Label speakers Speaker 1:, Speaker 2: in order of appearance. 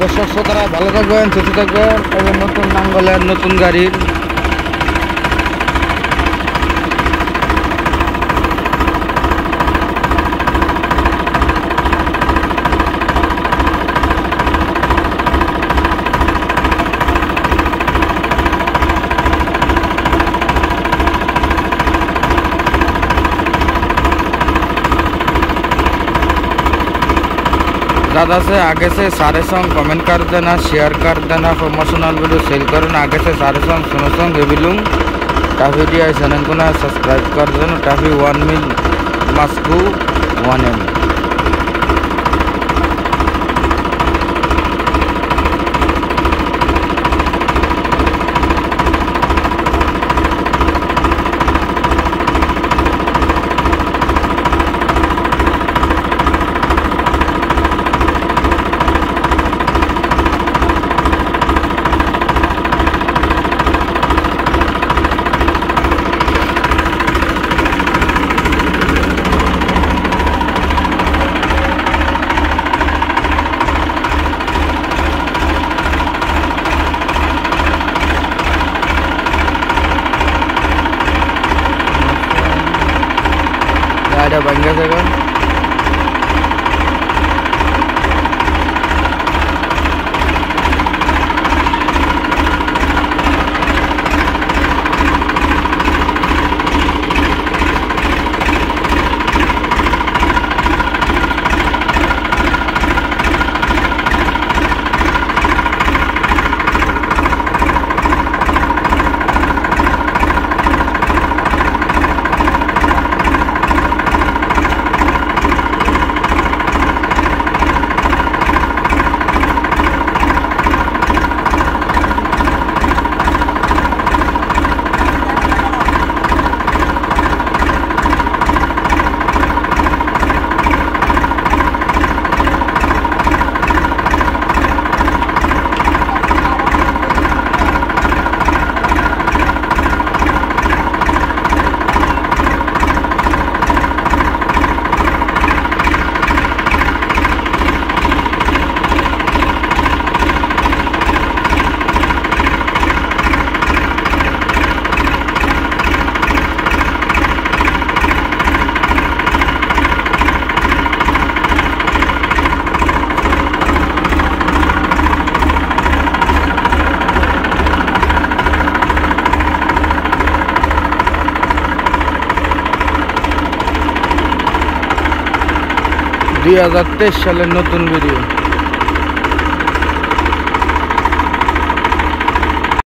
Speaker 1: দর্শক শ্রোতারা ভালো থাকবেন সুস্থ থাকবেন। এবং নতুন নাঙ্গলের নতুন গাড়ির दादा से आगे से सारे सॉन्ग कमेंट कर देना शेयर कर देना प्रमोशनल वीडियो सेल करना आगे से सारे सॉन्ग सुनो song एविलुम toffee D I channel को ना सब्सक्राइब कर देना टाफी वन मिल मस्कू वन एम गाड़िया बन गया দুই হাজার তেইশ সালের নতুন ভিডিও